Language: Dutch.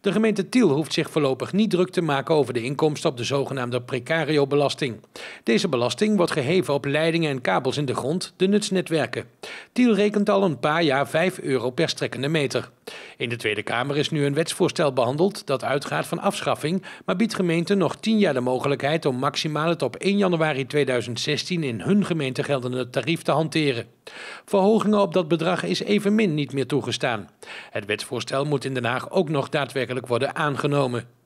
De gemeente Tiel hoeft zich voorlopig niet druk te maken over de inkomsten op de zogenaamde precario-belasting. Deze belasting wordt geheven op leidingen en kabels in de grond, de nutsnetwerken. Tiel rekent al een paar jaar 5 euro per strekkende meter. In de Tweede Kamer is nu een wetsvoorstel behandeld dat uitgaat van afschaffing, maar biedt gemeenten nog 10 jaar de mogelijkheid om maximaal het op 1 januari 2016 in hun gemeente geldende tarief te hanteren. Verhogingen op dat bedrag is evenmin niet meer toegestaan. Het wetsvoorstel moet in Den Haag ook nog daadwerkelijk worden aangenomen.